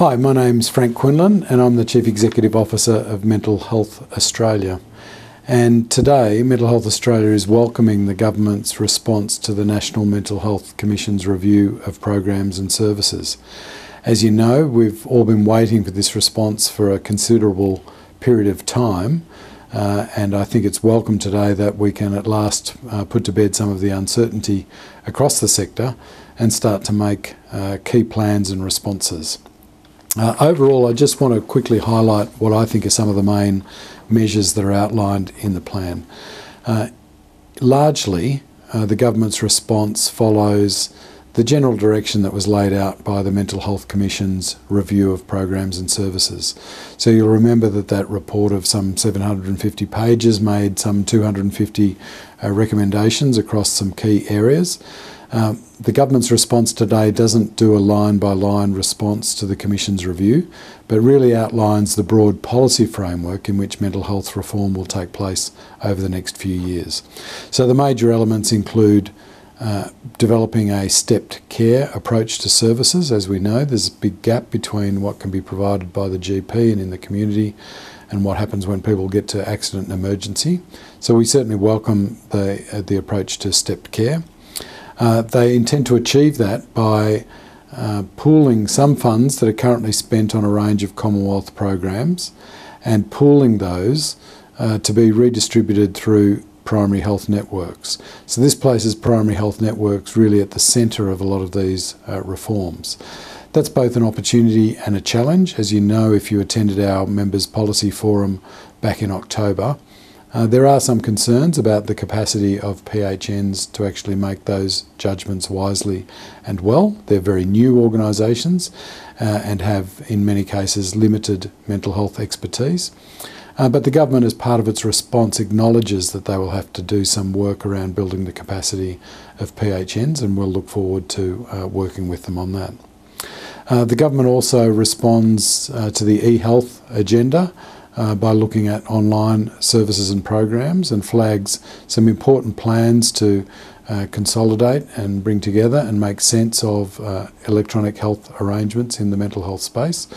Hi, my name's Frank Quinlan and I'm the Chief Executive Officer of Mental Health Australia. And today, Mental Health Australia is welcoming the government's response to the National Mental Health Commission's review of programs and services. As you know, we've all been waiting for this response for a considerable period of time, uh, and I think it's welcome today that we can at last uh, put to bed some of the uncertainty across the sector and start to make uh, key plans and responses. Uh, overall, I just want to quickly highlight what I think are some of the main measures that are outlined in the plan. Uh, largely, uh, the government's response follows the general direction that was laid out by the Mental Health Commission's review of programs and services. So you'll remember that that report of some 750 pages made some 250 uh, recommendations across some key areas. Um, the government's response today doesn't do a line by line response to the Commission's review, but really outlines the broad policy framework in which mental health reform will take place over the next few years. So the major elements include uh, developing a stepped care approach to services. As we know, there's a big gap between what can be provided by the GP and in the community and what happens when people get to accident and emergency. So we certainly welcome the, uh, the approach to stepped care. Uh, they intend to achieve that by uh, pooling some funds that are currently spent on a range of Commonwealth programs and pooling those uh, to be redistributed through primary health networks. So this places primary health networks really at the centre of a lot of these uh, reforms. That's both an opportunity and a challenge. As you know, if you attended our members' policy forum back in October, uh, there are some concerns about the capacity of PHNs to actually make those judgments wisely and well. They're very new organisations uh, and have, in many cases, limited mental health expertise. Uh, but the government, as part of its response, acknowledges that they will have to do some work around building the capacity of PHNs, and we'll look forward to uh, working with them on that. Uh, the government also responds uh, to the e-health agenda uh, by looking at online services and programs and flags some important plans to uh, consolidate and bring together and make sense of electronic health arrangements in the mental health space.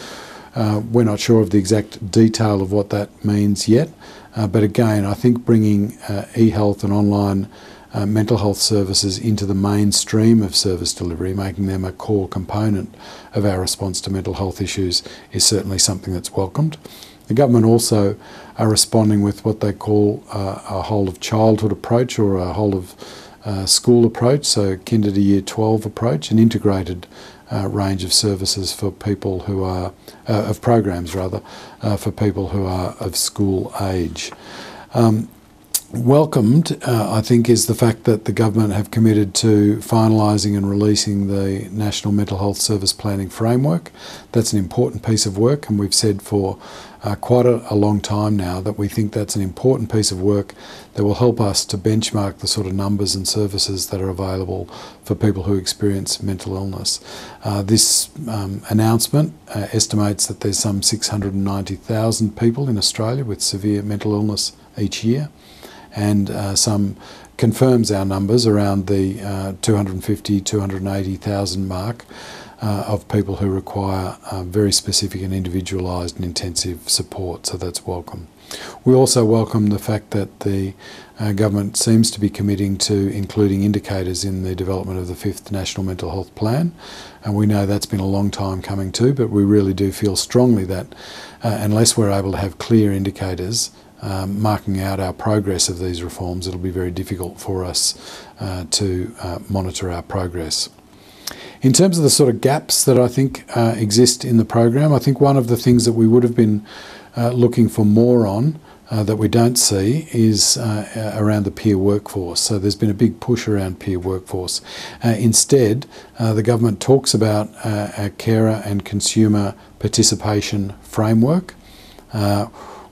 Uh, we're not sure of the exact detail of what that means yet, uh, but again, I think bringing uh, e-health and online uh, mental health services into the mainstream of service delivery, making them a core component of our response to mental health issues, is certainly something that's welcomed. The government also are responding with what they call uh, a whole of childhood approach or a whole of uh, school approach, so kinder to year 12 approach, an integrated uh, range of services for people who are, uh, of programs rather, uh, for people who are of school age. Um, welcomed, uh, I think, is the fact that the government have committed to finalising and releasing the National Mental Health Service Planning Framework. That's an important piece of work, and we've said for uh, quite a, a, long time now that we think that's an important piece of work that will help us to benchmark the sort of numbers and services that are available for people who experience mental illness. Uh, this um, announcement uh, estimates that there's some 690,000 people in Australia with severe mental illness each year and uh, some confirms our numbers around the uh, 250, 280,000 mark uh, of people who require uh, very specific and individualised and intensive support, so that's welcome. We also welcome the fact that the uh, government seems to be committing to including indicators in the development of the fifth National Mental Health Plan, and we know that's been a long time coming too, but we really do feel strongly that uh, unless we're able to have clear indicators um, marking out our progress of these reforms, it'll be very difficult for us uh, to uh, monitor our progress. In terms of the sort of gaps that I think uh, exist in the program, I think one of the things that we would have been uh, looking for more on uh, that we don't see is uh, around the peer workforce. So there's been a big push around peer workforce. instead, the government talks about a carer and consumer participation framework.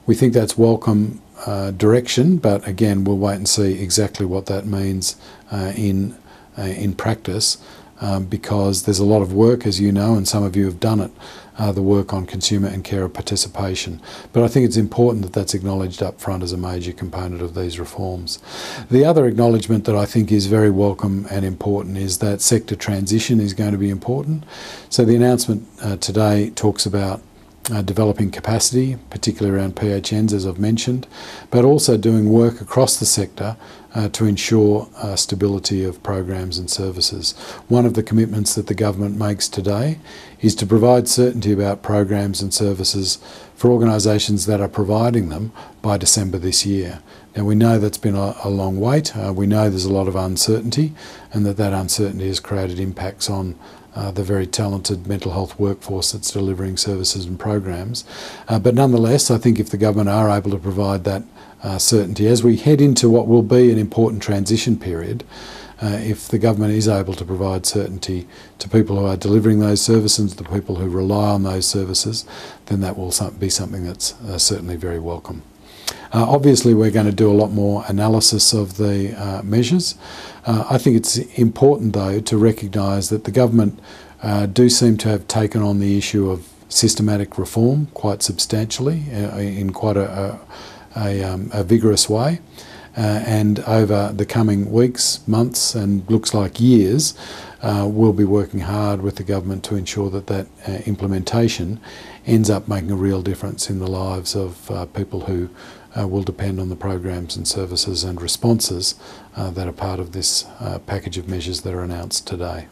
We think that's welcome uh, direction, but again, we'll wait and see exactly what that means uh, in uh, in practice, um, because there's a lot of work, as you know, and some of you have done it uh, the work on consumer and carer participation. But I think it's important that that's acknowledged up front as a major component of these reforms. The other acknowledgement that I think is very welcome and important is that sector transition is going to be important. So the announcement uh, today talks about uh, developing capacity, particularly around PHNs, as I've mentioned, but also doing work across the sector uh, to ensure uh, stability of programs and services. One of the commitments that the government makes today is to provide certainty about programs and services for organisations that are providing them by December this year. Now we know that's been a, a long wait. Uh, we know there's a lot of uncertainty, and that that uncertainty has created impacts on uh, the very talented mental health workforce that's delivering services and programs. Uh, but nonetheless, I think if the government are able to provide that uh, certainty as we head into what will be an important transition period, uh, if the government is able to provide certainty to people who are delivering those services, to people who rely on those services, then that will be something that's uh, certainly very welcome. Uh, obviously, we're going to do a lot more analysis of the uh, measures. Uh, I think it's important, though, to recognise that the government do seem to have taken on the issue of systematic reform quite substantially in quite a, a, a, um, a vigorous way. Uh, and over the coming weeks, months, and looks like years, uh, we'll be working hard with the government to ensure that that uh, implementation ends up making a real difference in the lives of uh, people who uh, will depend on the programs and services and responses uh, that are part of this package of measures that are announced today.